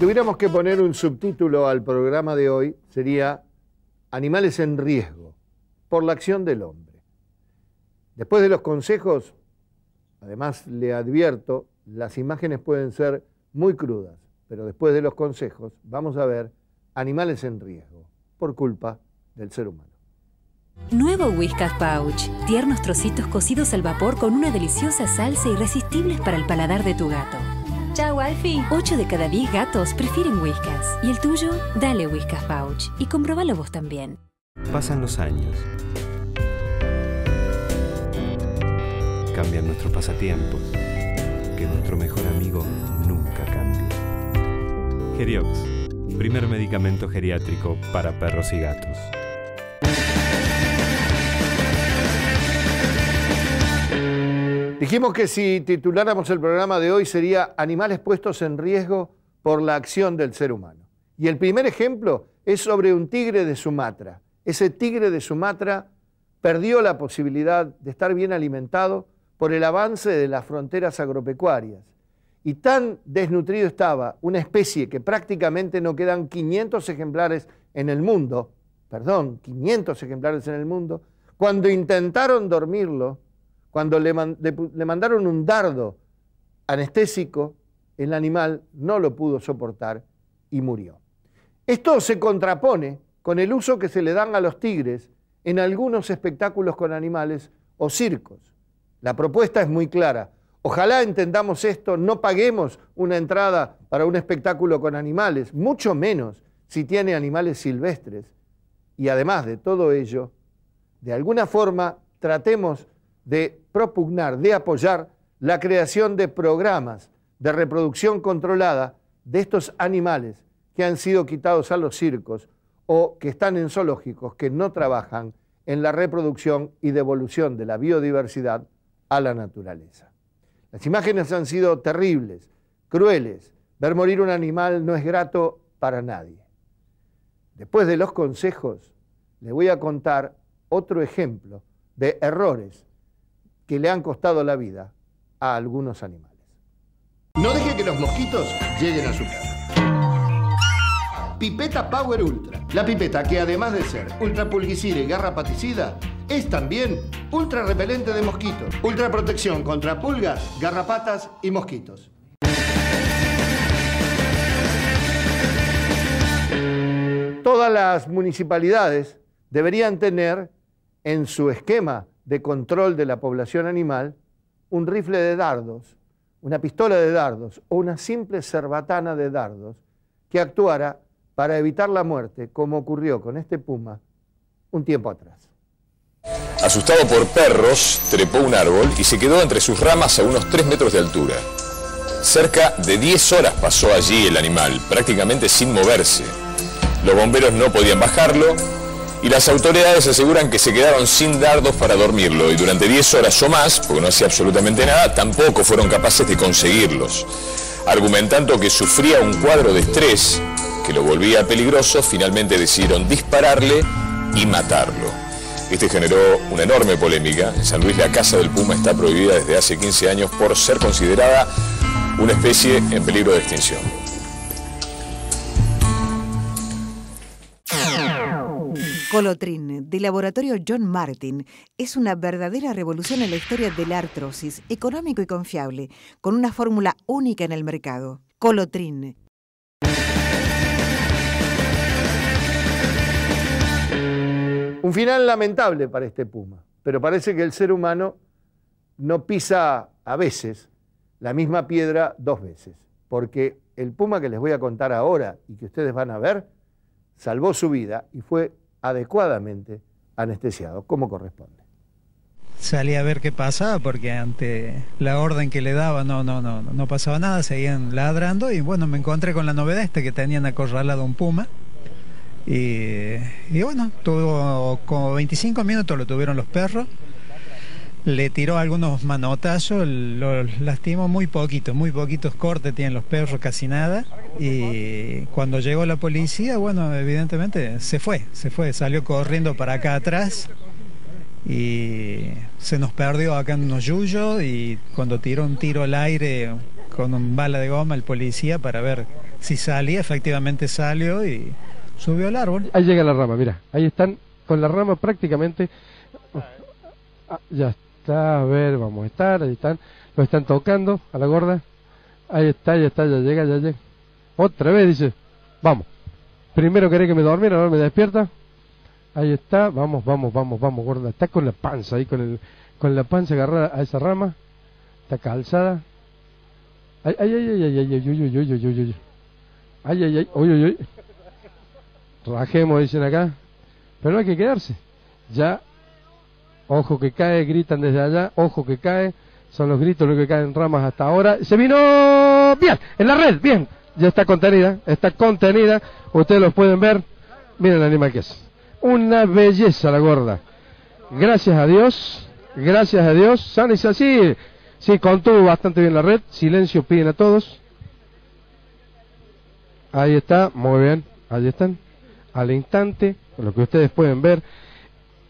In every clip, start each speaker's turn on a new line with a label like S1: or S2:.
S1: tuviéramos que poner un subtítulo al programa de hoy, sería Animales en riesgo por la acción del hombre. Después de los consejos, además le advierto, las imágenes pueden ser muy crudas, pero después de los consejos vamos a ver animales en riesgo por culpa del ser humano.
S2: Nuevo Whiskas Pouch. Tiernos trocitos cocidos al vapor con una deliciosa salsa irresistibles para el paladar de tu gato. Chao, Alfie. 8 de cada 10 gatos prefieren Whiskas. ¿Y el tuyo? Dale Whiskas Pouch y comprobalo vos también.
S3: Pasan los años. Cambian nuestros pasatiempos. Que nuestro mejor amigo nunca cambie. Geriox, primer medicamento geriátrico para perros y gatos.
S1: Dijimos que si tituláramos el programa de hoy sería Animales puestos en riesgo por la acción del ser humano. Y el primer ejemplo es sobre un tigre de Sumatra. Ese tigre de Sumatra perdió la posibilidad de estar bien alimentado por el avance de las fronteras agropecuarias. Y tan desnutrido estaba una especie que prácticamente no quedan 500 ejemplares en el mundo, perdón, 500 ejemplares en el mundo, cuando intentaron dormirlo, cuando le, mandaron un dardo anestésico, el animal no lo pudo soportar y murió. Esto se contrapone con el uso que se le dan a los tigres en algunos espectáculos con animales o circos. La propuesta es muy clara. Ojalá entendamos esto, no paguemos una entrada para un espectáculo con animales, mucho menos si tiene animales silvestres. Y además de todo ello, de alguna forma tratemos de propugnar, de apoyar la creación de programas de reproducción controlada de estos animales que han sido quitados a los circos o que están en zoológicos, que no trabajan en la reproducción y devolución de la biodiversidad a la naturaleza. Las imágenes han sido terribles, crueles. Ver morir un animal no es grato para nadie. Después de los consejos, le voy a contar otro ejemplo de errores que le han costado la vida a algunos animales. No deje que los mosquitos lleguen a su casa. Pipeta Power Ultra. La pipeta que además de ser ultra pulguicida y garrapaticida, es también ultra repelente de mosquitos. Ultra protección contra pulgas, garrapatas y mosquitos. Todas las municipalidades deberían tener en su esquema de control de la población animal un rifle de dardos, una pistola de dardos o una simple cerbatana de dardos que actuara para evitar la muerte, como ocurrió con este puma un tiempo atrás.
S4: Asustado por perros, trepó un árbol y se quedó entre sus ramas a unos 3 metros de altura. Cerca de 10 horas pasó allí el animal, prácticamente sin moverse. Los bomberos no podían bajarlo y las autoridades aseguran que se quedaron sin dardos para dormirlo y durante 10 horas o más, porque no hacía absolutamente nada, tampoco fueron capaces de conseguirlos. Argumentando que sufría un cuadro de estrés que lo volvía peligroso, finalmente decidieron dispararle y matarlo. Este generó una enorme polémica. En San Luis la caza del puma está prohibida desde hace 15 años por ser considerada una especie en peligro de extinción.
S5: Colotrin, de Laboratorio John Martin, es una verdadera revolución en la historia de la artrosis, económico y confiable, con una fórmula única en el mercado. Colotrin.
S1: Un final lamentable para este puma, pero parece que el ser humano no pisa a veces la misma piedra dos veces, porque el puma que les voy a contar ahora y que ustedes van a ver, salvó su vida y fue adecuadamente anestesiado, como corresponde.
S6: Salí a ver qué pasaba porque ante la orden que le daba no, no, no, no pasaba nada, seguían ladrando y bueno, me encontré con la novedad este que tenían acorralado un puma. Y, y bueno, tuvo como 25 minutos lo tuvieron los perros le tiró algunos manotazos, lo lastimó muy poquito, muy poquitos cortes tienen los perros, casi nada. Y cuando llegó la policía, bueno, evidentemente se fue, se fue, salió corriendo para acá atrás y se nos perdió acá en unos yuyos y cuando tiró un tiro al aire con un bala de goma el policía para ver si salía, efectivamente salió y subió al árbol.
S7: Ahí llega la rama, mira, ahí están con la rama prácticamente. Ah, ya está, a ver, vamos a estar, ahí están, lo están tocando a la gorda. Ahí está, ya está, ya llega, ya llega. Otra vez dice, vamos. Primero quería que me dormiera, ahora me despierta. Ahí está, vamos, vamos, vamos, vamos, gorda. Está con la panza ahí, con, el, con la panza agarrada a esa rama. Está calzada. Ay, ay, ay, ay, ay, ay, ay, ay, ay, ay, ay, ay. Ay, ay, ay, uy, uy. Rajemos, dicen acá. Pero no hay que quedarse. Ya, ojo que cae, gritan desde allá, ojo que cae. Son los gritos los que caen en ramas hasta ahora. Se vino bien, en la red, bien. Ya está contenida, está contenida. Ustedes los pueden ver. Miren el animal que es. Una belleza la gorda. Gracias a Dios, gracias a Dios. Sana y así. Sí, contuvo bastante bien la red. Silencio piden a todos. Ahí está, muy bien. Ahí están. Al instante, lo que ustedes pueden ver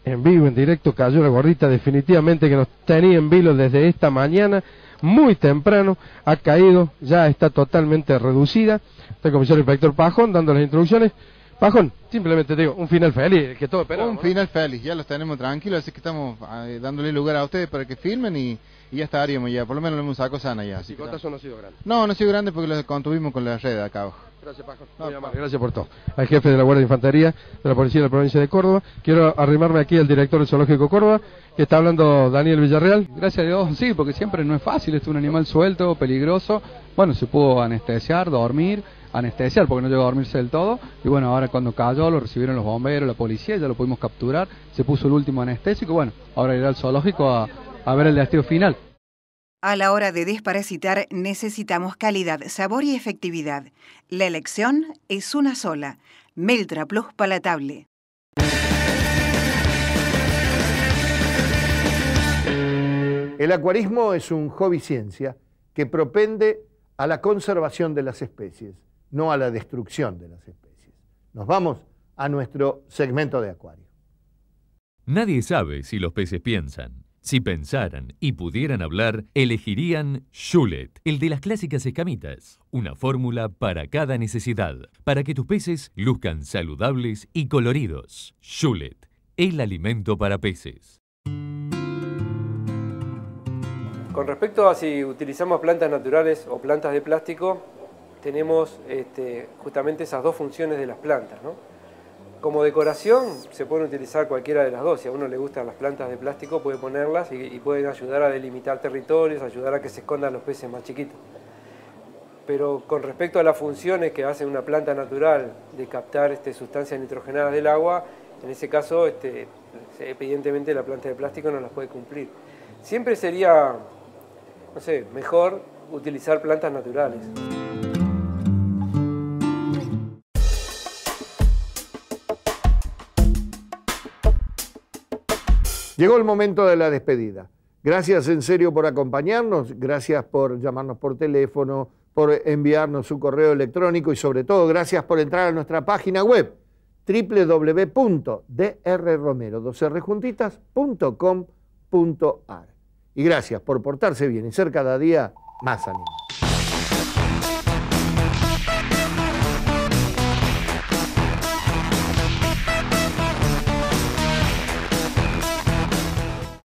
S7: en vivo, en directo, cayó la gordita definitivamente que nos tenía en vilo desde esta mañana, muy temprano, ha caído, ya está totalmente reducida. Con el inspector Pajón dando las instrucciones. Pajón, simplemente digo, un final feliz, que todo
S8: Un final feliz, ya los tenemos tranquilos, así que estamos eh, dándole lugar a ustedes para que filmen y, ya estaríamos ya, por lo menos lo hemos sacado sana ya.
S7: Así no ha sido grande?
S8: No, no ha sido grande porque lo contuvimos con la red acá abajo.
S7: Gracias, Pajón. gracias por todo. Al jefe de la Guardia de Infantería de la Policía de la Provincia de Córdoba. Quiero arrimarme aquí al director del Zoológico Córdoba, que está hablando Daniel Villarreal.
S9: Gracias a Dios, sí, porque siempre no es fácil, es un animal suelto, peligroso. Bueno, se pudo anestesiar, dormir, anestesiar porque no llegó a dormirse del todo. Y bueno, ahora cuando cayó lo recibieron los bomberos, la policía, ya lo pudimos capturar. Se puso el último anestésico. Bueno, ahora irá al zoológico a, a ver el destino final.
S5: A la hora de desparasitar necesitamos calidad, sabor y efectividad. La elección es una sola. Meltra Plus Palatable.
S1: El acuarismo es un hobby ciencia que propende a la conservación de las especies, no a la destrucción de las especies. Nos vamos a nuestro segmento de acuario.
S10: Nadie sabe si los peces piensan. Si pensaran y pudieran hablar, elegirían Shulet, el de las clásicas escamitas. Una fórmula para cada necesidad, para que tus peces luzcan saludables y coloridos. Shulet, el alimento para peces.
S11: Con respecto a si utilizamos plantas naturales o plantas de plástico, tenemos este, justamente esas dos funciones de las plantas. ¿no? Como decoración se pueden utilizar cualquiera de las dos. Si a uno le gustan las plantas de plástico puede ponerlas y, pueden ayudar a delimitar territorios, ayudar a que se escondan los peces más chiquitos. Pero con respecto a las funciones que hace una planta natural de captar este, sustancias nitrogenadas del agua, en ese caso este, evidentemente la planta de plástico no las puede cumplir. Siempre sería, no sé, mejor utilizar plantas naturales.
S1: Llegó el momento de la despedida. Gracias en serio por acompañarnos, gracias por llamarnos por teléfono, por enviarnos su correo electrónico y sobre todo gracias por entrar a nuestra página web www.drromero2rjuntitas.com.ar. Y gracias por portarse bien y ser cada día más animado.